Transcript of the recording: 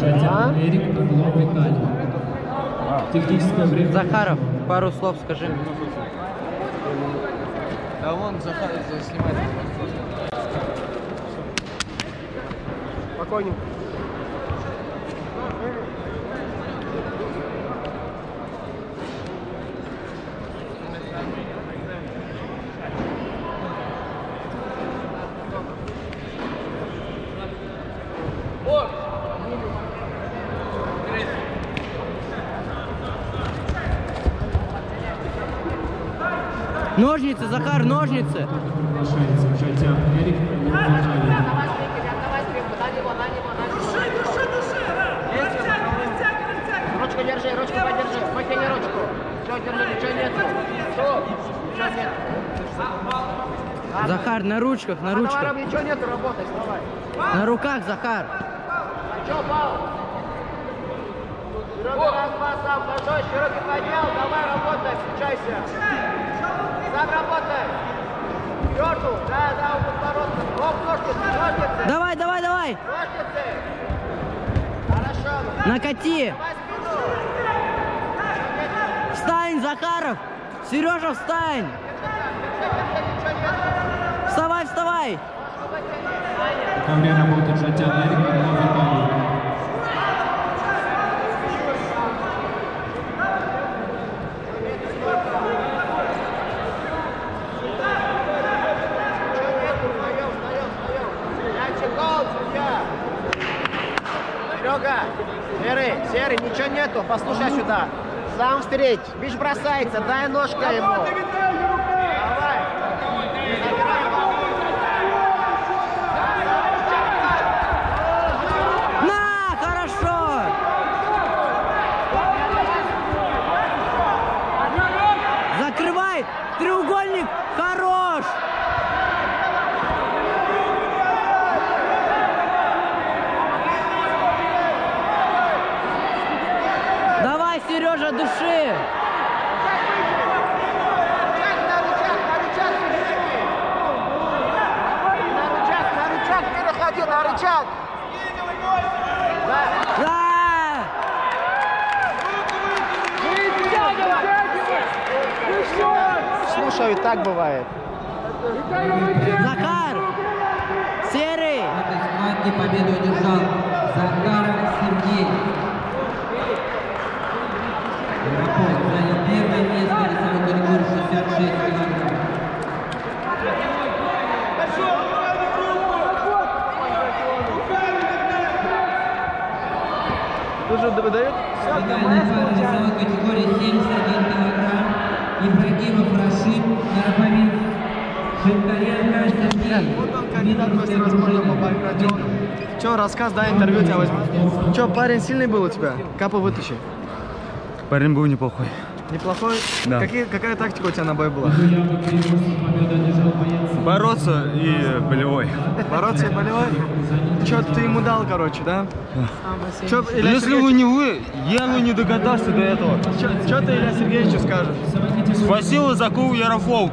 Жатян Эрик, Орлов Виталий. Техническое время. Захаров, пару слов скажи. Да вон Захар снимает. Спокойненько. Ножницы, Захар, ножницы. Приглашается Жатян Эрик, Орлов Виталий. Ручку держи, ручку подержи. Выкини ручку. Все, держи, ничего нет. Стоп. Сейчас нет. Захар, на ручках, на Давай, ручках. Ром, ничего нету, работай, вставай. На руках, Захар. Че, Павел? Сам, большой, широкий поднял, давай работай, включайся. Сам работай. Черту, да, да, у подбородка. Оп, ножницы, ножницы. Давай, давай, давай. Ножницы. Хорошо. Накати. Давай спину. Встань, Захаров. Сережа, встань. Вставай, вставай. На ковре работает Жатян Эрик, Серега, Серый, Серый, ничего нету, послушай сюда. Сам встреть, бич бросается, дай ножка ему. Давай. Забирай его. На, хорошо. Закрывай. Треугольник. Хорош. Давай, Сережа, души. Переходи. На рычаг. Да. И так бывает. Захар. Серый. В этой схватке победу одержал Захаров Сергей. Игроков занял первое место весовой категории 66 килограмм. Финальная пара весовой категории 71 килограмм. Ибрагимов Рашид, Нараповин, Шинкаренко Сергей. Кандидат в мастера спорта по багратиону. Че, рассказ, да, интервью тебя возьму. Че, парень сильный был у тебя? Капу вытащи. Парень был неплохой. Неплохой? Да. Какие, какая тактика у тебя на бой была? Боец. Бороться и болевой. Бороться и болевой? Че, ты ему дал, короче, да? Че, Илья Если вы не вы, я бы не догадался до этого. Че ты Илья Сергеевичу скажешь? Спасибо за кул Ярофолк.